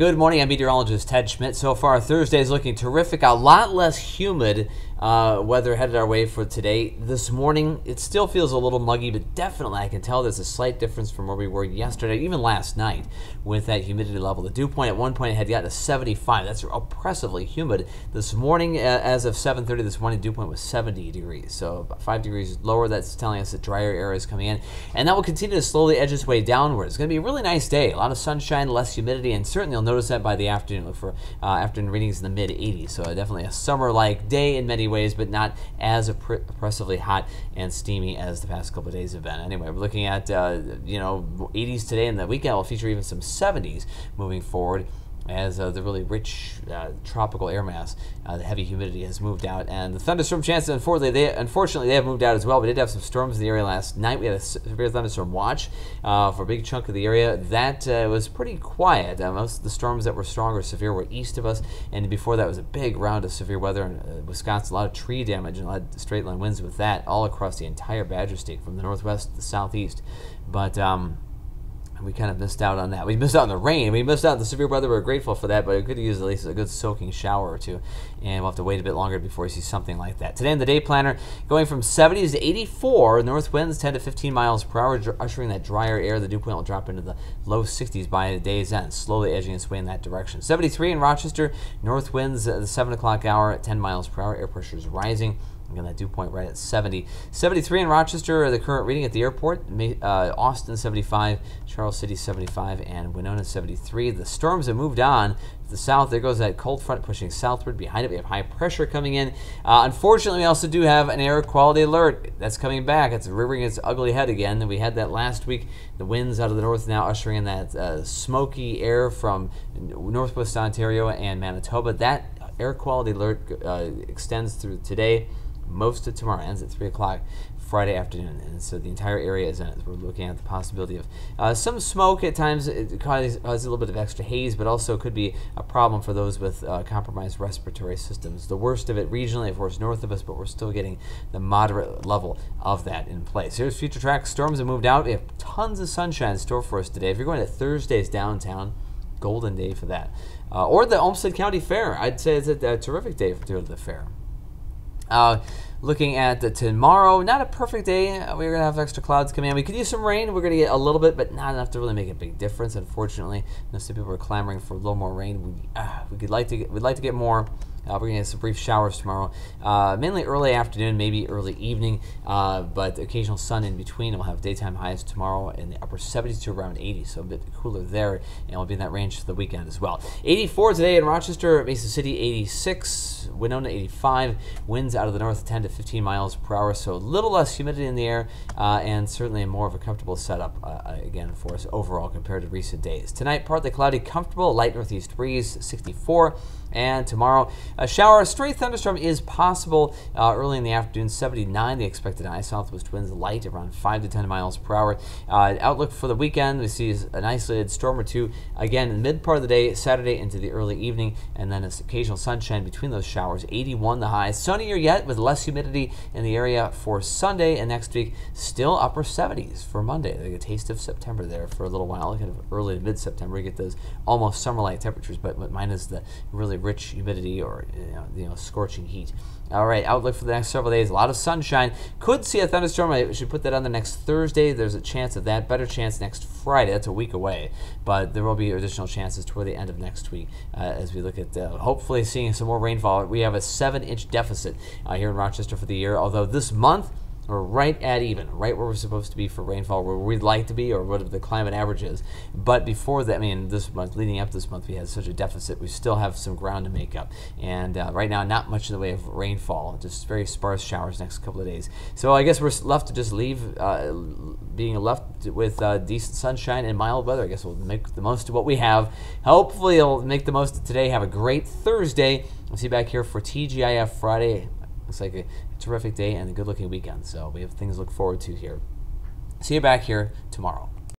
Good morning. I'm meteorologist Ted Schmidt. So far, Thursday is looking terrific. A lot less humid uh, weather headed our way for today. This morning, it still feels a little muggy, but definitely I can tell there's a slight difference from where we were yesterday, even last night, with that humidity level. The dew point at one point had gotten to 75. That's oppressively humid. This morning, as of 7:30 this morning, dew point was 70 degrees, so about five degrees lower. That's telling us that drier air is coming in, and that will continue to slowly edge its way downward. It's going to be a really nice day. A lot of sunshine, less humidity, and certainly you'll notice that by the afternoon. Look for uh, afternoon readings in the mid 80s. So definitely a summer-like day in many ways, but not as oppressively hot and steamy as the past couple of days have been. Anyway, we're looking at uh, you know 80s today, and the weekend will feature even some 70s moving forward as uh, the really rich uh, tropical air mass, uh, the heavy humidity has moved out, and the thunderstorm chances, unfortunately, they unfortunately they have moved out as well. We did have some storms in the area last night. We had a severe thunderstorm watch for a big chunk of the area. That was pretty quiet. Most of the storms that were strong or severe were east of us, and before that was a big round of severe weather in Wisconsin. A lot of tree damage and a lot of straight line winds with that all across the entire Badger State, from the northwest to the southeast. But um, we kind of missed out on that. We missed out on the rain. We missed out on the severe weather. We're grateful for that, but it could use at least a good soaking shower or two. And we'll have to wait a bit longer before we see something like that. Today in the day planner, going from 70s to 84, north winds 10 to 15 miles per hour, ushering that drier air. The dew point will drop into the low 60s by the day's end, slowly edging its way in that direction. 73 in Rochester, north winds at the 7 o'clock hour at 10 miles per hour. Air pressure is rising. Again, that dew point right at 70. 73 in Rochester, the current reading at the airport. Uh, Austin 75, Charles City 75, and Winona 73. The storms have moved on to the south. There goes that cold front pushing southward. Behind it, we have high pressure coming in. Uh, unfortunately, we also do have an air quality alert that's coming back. It's rearing its ugly head again. We had that last week. The winds out of the north now ushering in that uh, smoky air from northwest Ontario and Manitoba. That air quality alert uh, extends through today most of tomorrow ends at 3 o'clock Friday afternoon, and so the entire area is in it. We're looking at the possibility of uh, some smoke at times. It causes, causes, a little bit of extra haze, but also could be a problem for those with uh, compromised respiratory systems. The worst of it regionally, of course, north of us, but we're still getting the moderate level of that in place. Here's future track. Storms have moved out. We have tons of sunshine in store for us today. If you're going to Thursday's downtown, golden day for that. Uh, or the Olmsted County Fair. I'd say it's a, a terrific day to go to the fair. Uh, looking at tomorrow, not a perfect day. We're going to have extra clouds coming in. We could use some rain. We're going to get a little bit, but not enough to really make a big difference. Unfortunately, most people are clamoring for a little more rain. We, uh, we could like to get, we'd like to get more. Uh, we're going to get some brief showers tomorrow, uh, mainly early afternoon, maybe early evening, uh, but occasional sun in between. We'll have daytime highs tomorrow in the upper 70s to around 80, so a bit cooler there, and we'll be in that range for the weekend as well. 84 today in Rochester, Mason City 86, Winona 85, winds out of the north 10 to 15 miles per hour, so a little less humidity in the air, uh, and certainly more of a comfortable setup uh, uh, again for us overall compared to recent days. Tonight, partly cloudy, comfortable, light northeast breeze, 64. And tomorrow, a shower, a stray thunderstorm is possible uh, early in the afternoon. 79 the expected high. Southwest winds light around 5 to 10 miles per hour. Uh, outlook for the weekend, we see an isolated storm or two again in the mid part of the day, Saturday into the early evening, and then occasional sunshine between those showers. 81 the high. Sunnier yet with less humidity in the area for Sunday and next week. Still upper 70s for Monday. Like a taste of September there for a little while. Kind of early to mid September, you get those almost summer like temperatures, but minus the really rich humidity or you know, scorching heat. All right, outlook for the next several days. A lot of sunshine. Could see a thunderstorm. I should put that on the next Thursday. There's a chance of that. Better chance next Friday. That's a week away. But there will be additional chances toward the end of next week uh, as we look at uh, hopefully seeing some more rainfall. We have a seven inch deficit uh, here in Rochester for the year, although this month we're right at even, right where we're supposed to be for rainfall, where we'd like to be, or what the climate average is. But before that, I mean, this month, leading up this month, we had such a deficit. We still have some ground to make up. And uh, right now, not much in the way of rainfall, just very sparse showers next couple of days. So I guess we're left to just leave, uh, being left with uh, decent sunshine and mild weather. I guess we'll make the most of what we have. Hopefully, you'll make the most of today. Have a great Thursday. We'll see you back here for TGIF Friday. Looks like a terrific day and a good looking weekend. So we have things to look forward to here. See you back here tomorrow.